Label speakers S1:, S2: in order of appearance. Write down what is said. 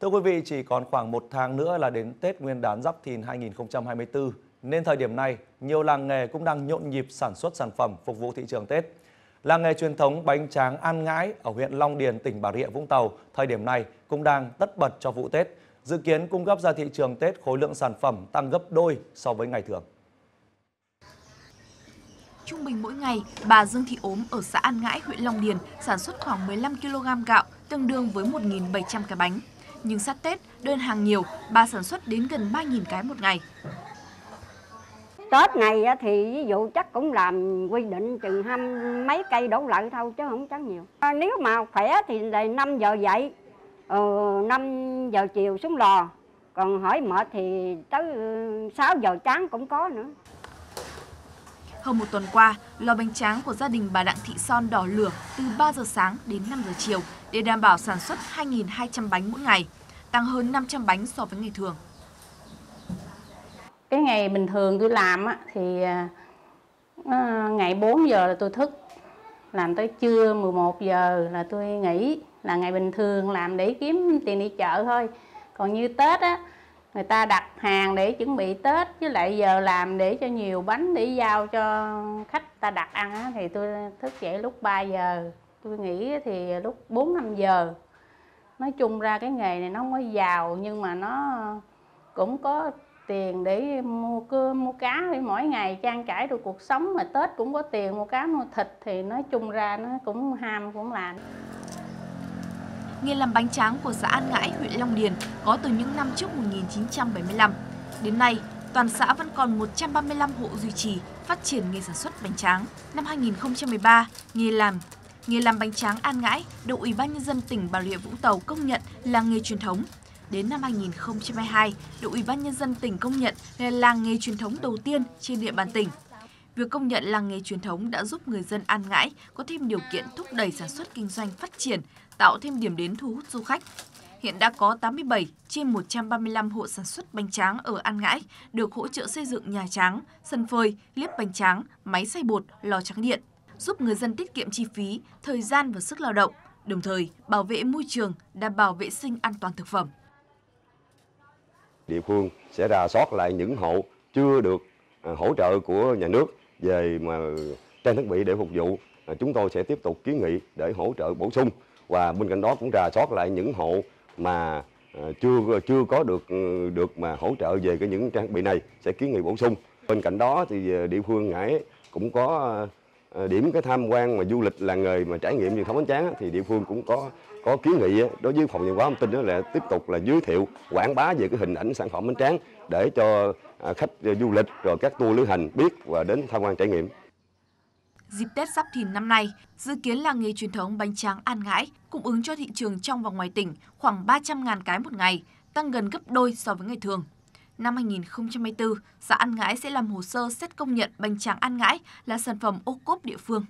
S1: Thưa quý vị, chỉ còn khoảng một tháng nữa là đến Tết Nguyên đán Giáp Thìn 2024, nên thời điểm này, nhiều làng nghề cũng đang nhộn nhịp sản xuất sản phẩm phục vụ thị trường Tết. Làng nghề truyền thống bánh tráng An Ngãi ở huyện Long Điền, tỉnh Bà Rịa, Vũng Tàu, thời điểm này cũng đang tất bật cho vụ Tết. Dự kiến cung cấp ra thị trường Tết khối lượng sản phẩm tăng gấp đôi so với ngày thường.
S2: Trung bình mỗi ngày, bà Dương Thị Ốm ở xã An Ngãi, huyện Long Điền sản xuất khoảng 15 kg gạo, tương đương với 1.700 cái bánh. Nhưng sát Tết, đơn hàng nhiều, bà sản xuất đến gần 3.000 cái một ngày.
S3: Tết này thì ví dụ chắc cũng làm quy định chừng hăm mấy cây đổ lại thôi chứ không chắc nhiều. À, nếu mà khỏe thì là 5 giờ dậy, ừ, 5 giờ chiều xuống lò. Còn hỏi mệt thì tới ừ, 6 giờ sáng cũng có nữa.
S2: Hơn một tuần qua, lò bánh tráng của gia đình bà Đặng Thị Son đỏ lửa từ 3 giờ sáng đến 5 giờ chiều để đảm bảo sản xuất 2.200 bánh mỗi ngày, tăng hơn 500 bánh so với ngày thường.
S4: Cái ngày bình thường tôi làm á, thì à, ngày 4 giờ là tôi thức, làm tới trưa 11 giờ là tôi nghỉ, là ngày bình thường làm để kiếm tiền đi chợ thôi. Còn như Tết á, người ta đặt hàng để chuẩn bị Tết với lại giờ làm để cho nhiều bánh để giao cho khách ta đặt ăn á, thì tôi thức dậy lúc 3 giờ. Tôi nghĩ thì lúc 4 5 giờ. Nói chung ra cái nghề này nó không có giàu nhưng mà nó cũng có tiền để mua cơm mua cá để mỗi ngày trang trải được cuộc sống. Mà Tết cũng có tiền mua cá mua thịt thì nói chung ra nó cũng ham cũng làm.
S2: Nghề làm bánh tráng của xã An Ngãi, huyện Long Điền có từ những năm trước 1975. Đến nay, toàn xã vẫn còn 135 hộ duy trì phát triển nghề sản xuất bánh tráng. Năm 2013, nghề làm nghề làm bánh tráng An Ngãi được Ủy ban nhân dân tỉnh Bà Rịa Vũng Tàu công nhận là nghề truyền thống. Đến năm 2022, được Ủy ban nhân dân tỉnh công nhận là làng nghề truyền thống đầu tiên trên địa bàn tỉnh. Việc công nhận làng nghề truyền thống đã giúp người dân An Ngãi có thêm điều kiện thúc đẩy sản xuất kinh doanh phát triển, tạo thêm điểm đến thu hút du khách. Hiện đã có 87 trên 135 hộ sản xuất bánh tráng ở An Ngãi được hỗ trợ xây dựng nhà tráng, sân phơi, liếp bánh tráng, máy xay bột, lò tráng điện, giúp người dân tiết kiệm chi phí, thời gian và sức lao động, đồng thời bảo vệ môi trường, đảm bảo vệ sinh an toàn thực phẩm.
S5: Địa phương sẽ rà soát lại những hộ chưa được à, hỗ trợ của nhà nước về mà trang thiết bị để phục vụ. À, chúng tôi sẽ tiếp tục kiến nghị để hỗ trợ bổ sung và bên cạnh đó cũng rà soát lại những hộ mà à, chưa chưa có được ừ, được mà hỗ trợ về cái những trang bị này, sẽ kiến nghị bổ sung. Bên cạnh đó thì à, địa phương ngãi cũng có Ờ, điểm cái tham quan mà du lịch làng nghề mà trải nghiệm truyền thống bánh tráng thì địa phương cũng có có kiến nghị đối với phòng văn hóa thông tin đó là tiếp tục là giới thiệu quảng bá về cái hình ảnh sản phẩm bánh tráng để cho à, khách du lịch rồi các tour lữ hành biết và đến tham quan trải nghiệm.
S2: Dịp Tết sắp Thìn năm nay, dự kiến làng nghề truyền thống bánh tráng An Ngãi cung ứng cho thị trường trong và ngoài tỉnh khoảng 300.000 cái một ngày, tăng gần gấp đôi so với ngày thường năm 2024, xã An Ngãi sẽ làm hồ sơ xét công nhận bánh tráng An Ngãi là sản phẩm ô cốp địa phương.